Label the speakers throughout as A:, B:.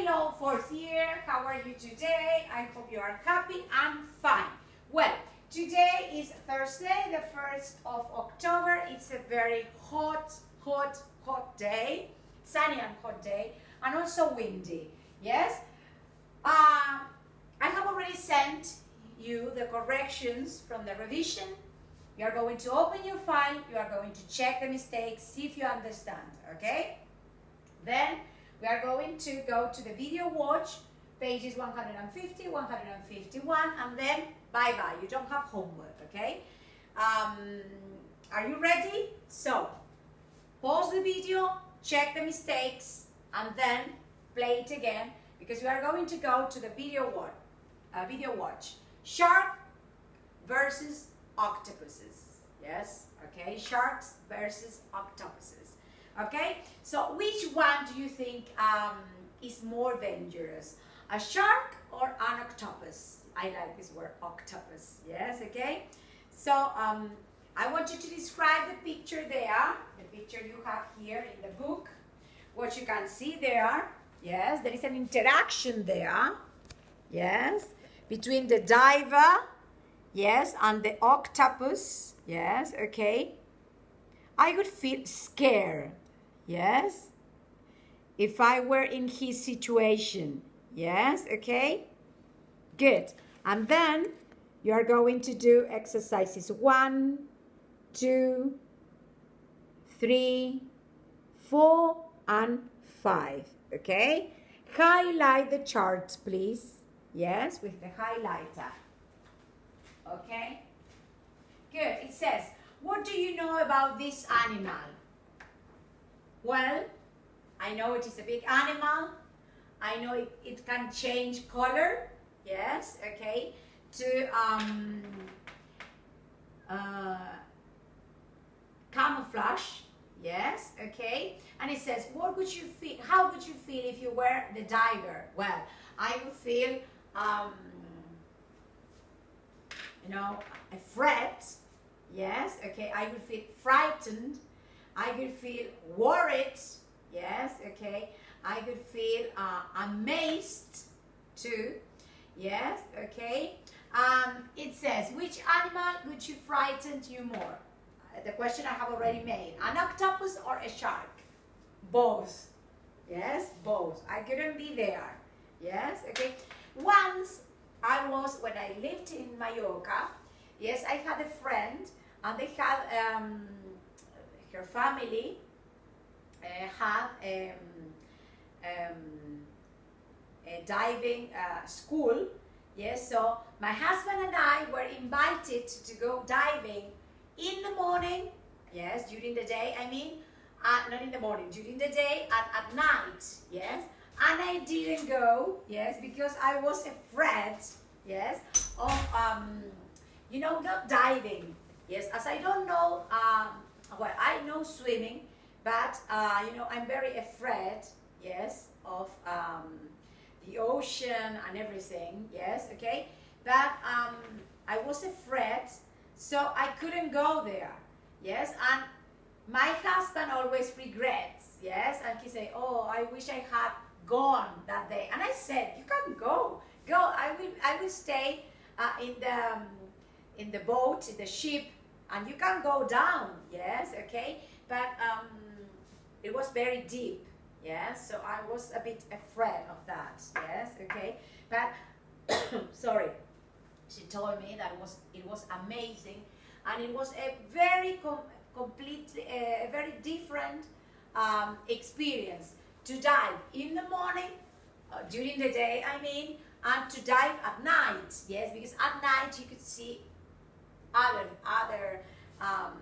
A: Hello, fourth year. How are you today? I hope you are happy and fine. Well, today is Thursday, the 1st of October. It's a very hot, hot, hot day. Sunny and hot day. And also windy. Yes? Uh, I have already sent you the corrections from the revision. You are going to open your file. You are going to check the mistakes, see if you understand. Okay? Then we are going to go to the video watch, pages 150, 151, and then bye-bye. You don't have homework, okay? Um, are you ready? So, pause the video, check the mistakes, and then play it again because we are going to go to the video watch. Uh, video watch. Shark versus octopuses. Yes, okay? Sharks versus octopuses. Okay, so which one do you think um, is more dangerous? A shark or an octopus? I like this word, octopus. Yes, okay. So um, I want you to describe the picture there, the picture you have here in the book. What you can see there, yes, there is an interaction there, yes, between the diver, yes, and the octopus, yes, okay. I would feel scared Yes? If I were in his situation. Yes? Okay? Good. And then you are going to do exercises one, two, three, four, and five. Okay? Highlight the charts, please. Yes, with the highlighter. Okay? Good. It says, what do you know about this animal? Well, I know it is a big animal. I know it, it can change color. Yes, okay. To um, uh, camouflage. Yes, okay. And it says, what would you feel? How would you feel if you were the diver? Well, I would feel, um, you know, afraid. Yes, okay. I would feel frightened I could feel worried, yes, okay. I could feel uh, amazed too, yes, okay. Um, it says, which animal would you frighten you more? Uh, the question I have already made. An octopus or a shark? Both. Yes, both. I couldn't be there. Yes, okay. Once I was, when I lived in Mallorca, yes, I had a friend and they had um, her family uh, had um, um, a diving uh, school. Yes, so my husband and I were invited to go diving in the morning. Yes, during the day. I mean, uh, not in the morning, during the day and at night. Yes, and I didn't go. Yes, because I was afraid. Yes, of um, you know, not diving. Yes, as I don't know um, well, I know swimming, but uh, you know, I'm very afraid, yes, of um, the ocean and everything, yes, okay. But um, I was afraid, so I couldn't go there, yes. And my husband always regrets, yes, and he say, "Oh, I wish I had gone that day." And I said, "You can go, go. I will, I will stay uh, in the um, in the boat, in the ship." And you can go down yes okay? But um, it was very deep yes? So I was a bit afraid of that yes okay? But sorry. She told me that it was it was amazing. And it was a very com completely a very different um, experience to dive in the morning uh, during the day I mean and to dive at night yes? Because at night you could see other other um,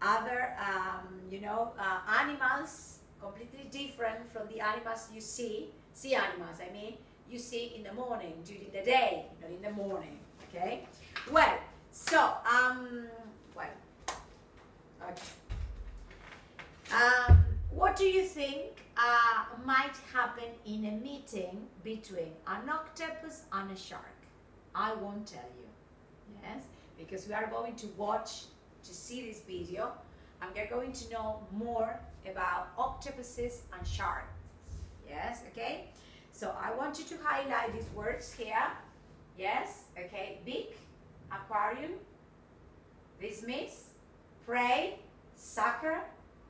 A: other um, you know uh, animals completely different from the animals you see sea animals I mean you see in the morning during the day not in the morning okay? Well so um well okay. Um, what do you think uh, might happen in a meeting between an octopus and a shark? I won't tell you. Yes because we are going to watch to see this video and we're going to know more about octopuses and sharks. Yes, okay? So I want you to highlight these words here. Yes, okay. Beak, aquarium, dismiss, prey, sucker,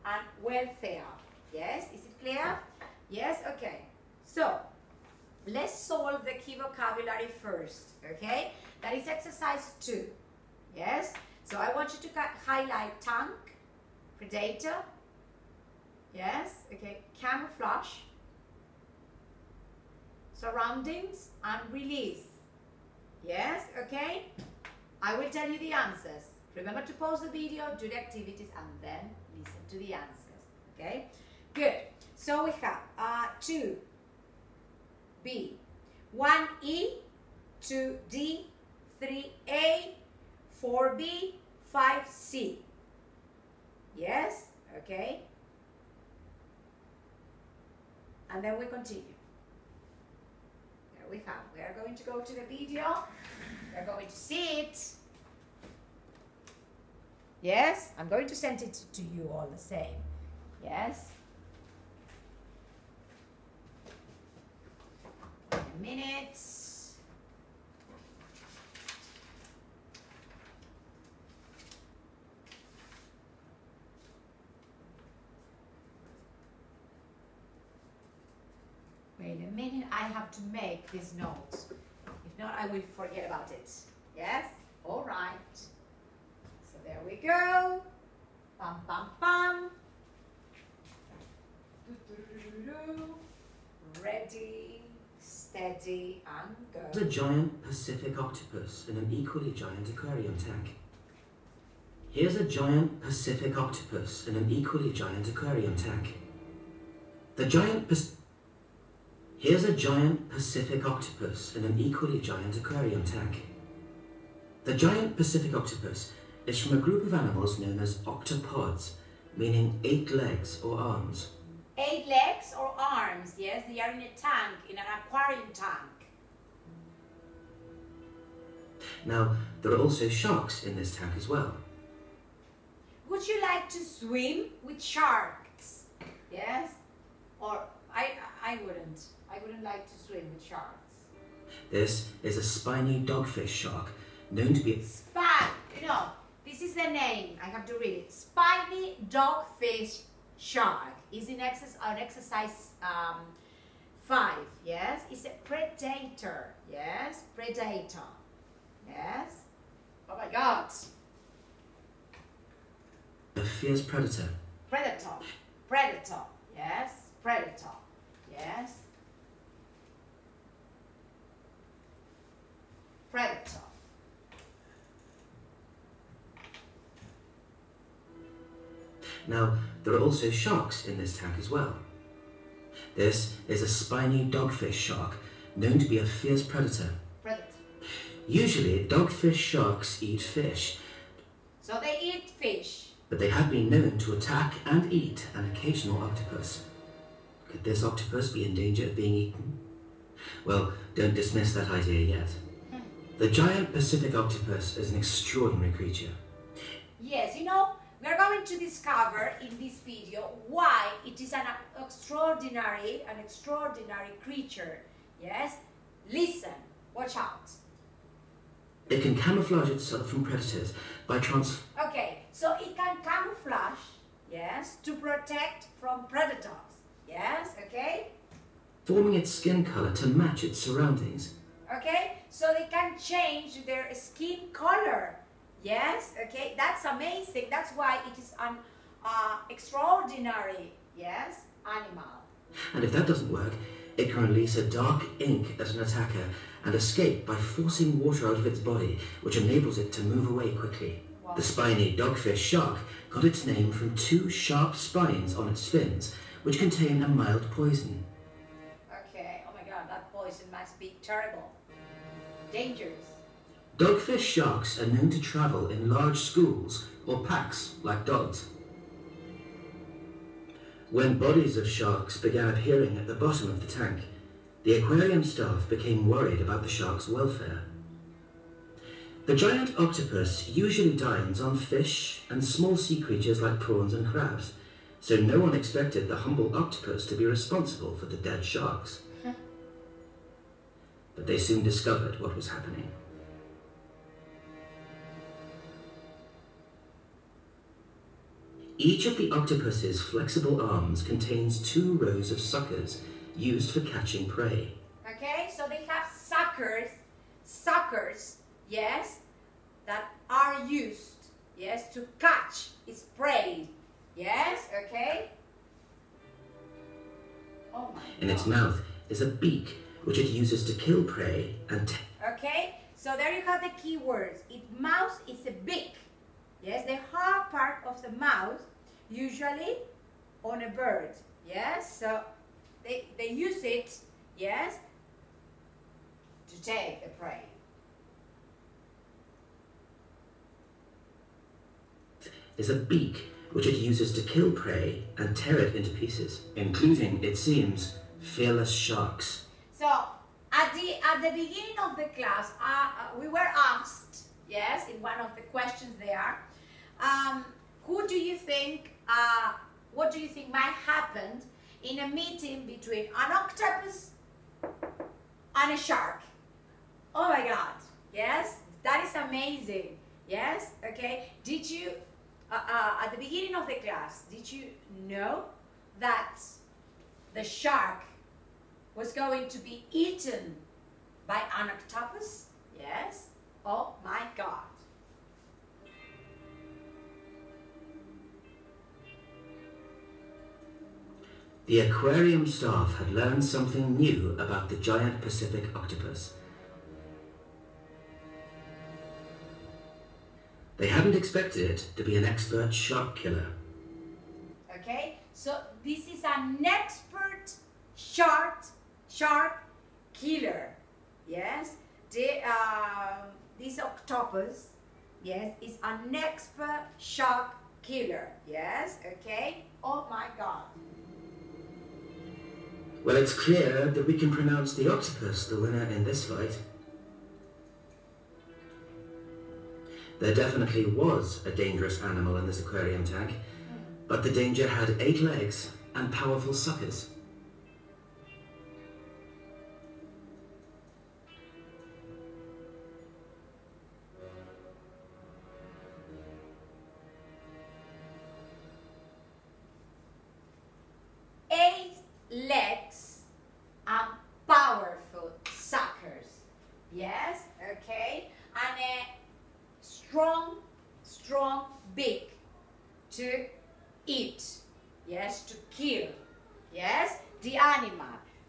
A: and welfare. Yes, is it clear? Yes, okay. So let's solve the key vocabulary first, okay? That is exercise two. Yes? So I want you to highlight tank, predator, yes, okay, camouflage, surroundings, and release. Yes, okay? I will tell you the answers. Remember to pause the video, do the activities, and then listen to the answers. Okay? Good. So we have uh, 2, B, 1E, 2D, 3A, 4B, 5C. Yes? Okay? And then we continue. There we have. We are going to go to the video. We're going to see it. Yes? I'm going to send it to you all the same. Yes? A minute. Wait a minute, I have to make these notes. If not, I will forget about it. Yes? All right. So there we go. Bum, bum, bum. Ready, steady, and go.
B: Here's a giant Pacific octopus in an equally giant aquarium tank. Here's a giant Pacific octopus in an equally giant aquarium tank. The giant Pac- Here's a giant Pacific octopus in an equally giant aquarium tank. The giant Pacific octopus is from a group of animals known as octopods, meaning eight legs or arms.
A: Eight legs or arms, yes, they are in a tank, in an aquarium tank.
B: Now, there are also sharks in this tank as well.
A: Would you like to swim with sharks? Yes? Or I I wouldn't. I wouldn't like to swim with sharks.
B: This is a spiny dogfish shark, known to be
A: Spy, you know, this is the name. I have to read it. Spiny dogfish shark is in exercise on exercise um, five. Yes, it's a predator. Yes, predator. Yes. Oh my God.
B: a fierce. Predator. Also sharks in this tank as well. This is a spiny dogfish shark, known to be a fierce predator.
A: Predator.
B: Usually, dogfish sharks eat fish,
A: So they eat fish.
B: but they have been known to attack and eat an occasional octopus. Could this octopus be in danger of being eaten? Well, don't dismiss that idea yet. Hmm. The giant Pacific octopus is an extraordinary creature.
A: Yes, you know, we are going to discover in this video why it is an extraordinary, an extraordinary creature. Yes? Listen, watch out.
B: It can camouflage itself from predators by trans-
A: Okay, so it can camouflage, yes, to protect from predators. Yes, okay?
B: forming its skin color to match its surroundings.
A: Okay, so they can change their skin color. Yes, okay, that's amazing. That's why it is an uh, extraordinary, yes, animal.
B: And if that doesn't work, it can release a dark ink as an attacker and escape by forcing water out of its body, which enables it to move away quickly.
A: Wow.
B: The spiny dogfish shark got its name from two sharp spines on its fins, which contain a mild poison.
A: Okay, oh my god, that poison must be terrible. Dangerous.
B: Dogfish sharks are known to travel in large schools or packs like dogs. When bodies of sharks began appearing at the bottom of the tank, the aquarium staff became worried about the sharks' welfare. The giant octopus usually dines on fish and small sea creatures like prawns and crabs, so no one expected the humble octopus to be responsible for the dead sharks. but they soon discovered what was happening. Each of the octopus's flexible arms contains two rows of suckers used for catching prey.
A: Okay, so they have suckers, suckers, yes, that are used, yes, to catch its prey. Yes, okay? Oh my
B: In its mouth is a beak which it uses to kill prey and
A: Okay, so there you have the key words. It mouth is a beak. Yes, the hard part of the mouth, usually on a bird. Yes, so they, they use it, yes, to take the prey.
B: is a beak which it uses to kill prey and tear it into pieces, including, it seems, fearless sharks.
A: So at the at the beginning of the class, uh, uh, we were asked, yes, in one of the questions there, you think, uh, what do you think might happen in a meeting between an octopus and a shark? Oh my God! Yes, that is amazing. Yes, okay. Did you, uh, uh, at the beginning of the class, did you know that the shark was going to be eaten by an octopus? Yes. Oh my God.
B: The aquarium staff had learned something new about the giant Pacific octopus. They hadn't expected it to be an expert shark killer.
A: Okay. So this is an expert shark shark killer. Yes. Uh, this octopus. Yes, is an expert shark killer. Yes. Okay. Oh my God.
B: Well, it's clear that we can pronounce the octopus the winner in this fight. There definitely was a dangerous animal in this aquarium tank, but the danger had eight legs and powerful suckers.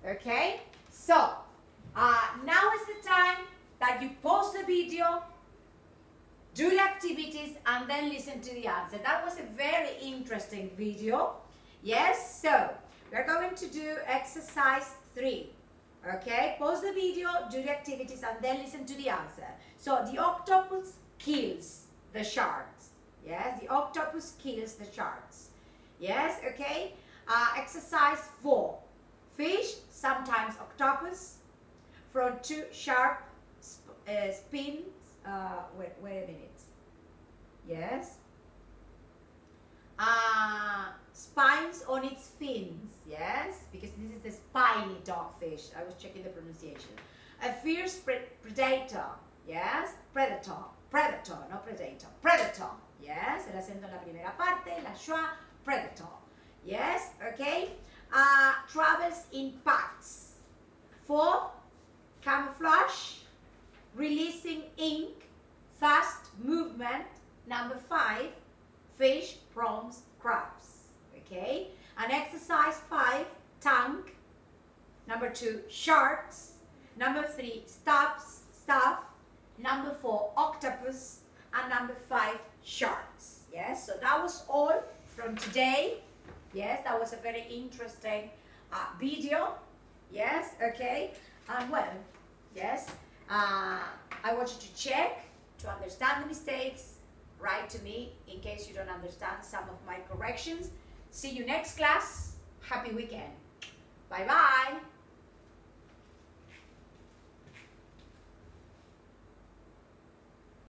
A: Okay, so uh, now is the time that you pause the video do the activities and then listen to the answer. That was a very interesting video. Yes, so we're going to do exercise three. Okay, pause the video, do the activities, and then listen to the answer. So the octopus kills the sharks. Yes, the octopus kills the sharks. Yes, okay. Uh, exercise four. Fish, sometimes octopus, from two sharp sp- uh, spins. Uh, wait, wait a minute. Yes. Uh, spines on its fins. Yes, because this is the spiny dogfish. I was checking the pronunciation. A fierce pre- predator. Yes, predator. Predator, no predator. Predator. Yes, el acento en la primera parte, la schwa, predator. Yes, okay. Uh, travels in packs. Four, camouflage, releasing ink, fast movement. Number five, fish, prawns, crabs. Okay? And exercise five, tank. Number two, sharks. Number three, staffs, staff. Number four, octopus. And number five, sharks. Yes, so that was all from today. Yes, that was a very interesting uh, video. Yes, okay. And well, yes, uh, I want you to check to understand the mistakes. Write to me in case you don't understand some of my corrections. See you next class. Happy weekend. Bye bye.